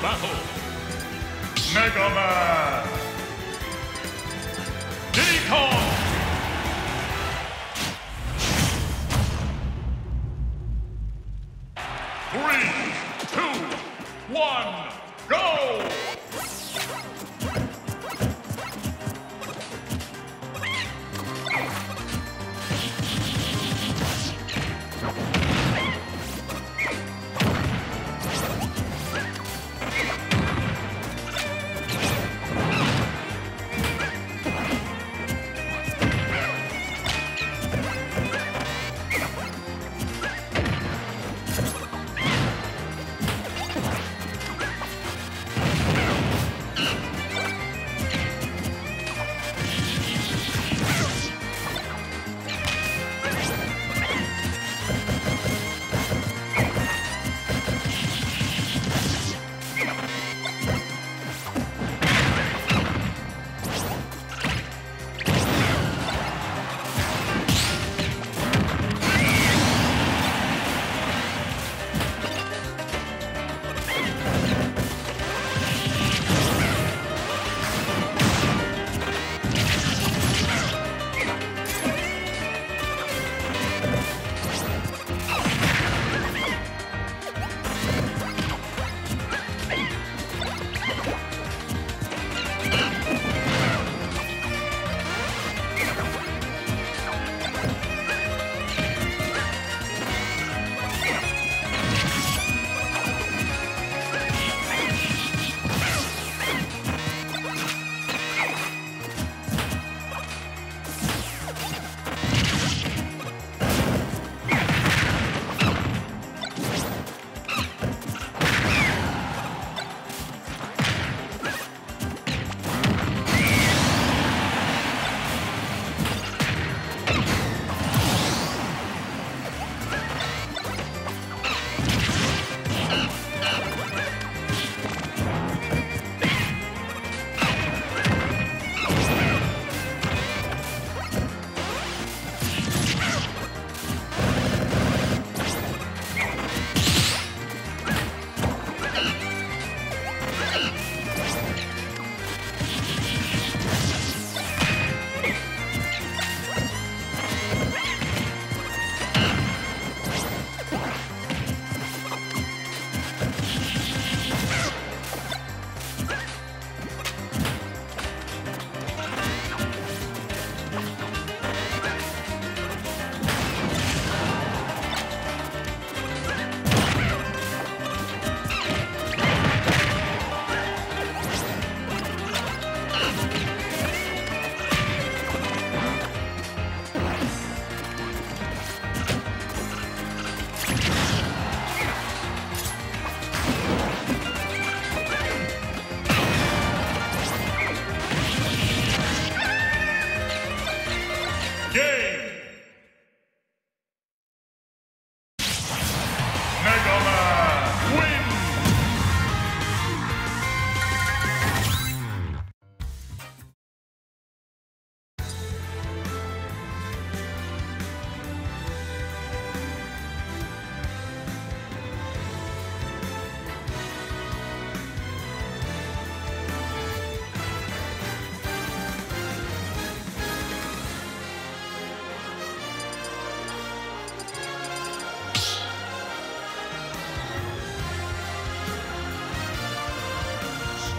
Battle! Mega Man!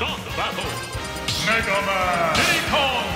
Start battle! Mega Man! Take on!